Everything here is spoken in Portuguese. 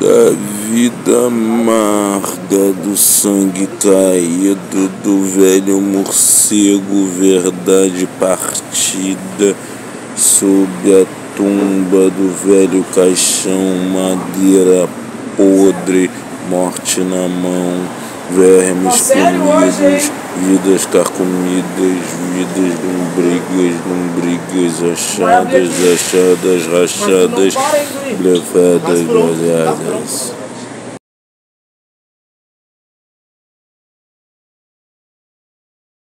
da vida amarga do sangue caído do velho morcego, verdade partida sob a tumba do velho caixão, madeira podre, morte na mão, vermes comidos, vidas carcomidas, vidas lombrigas, lombrigas achadas, achadas, rachadas, levadas, vazadas.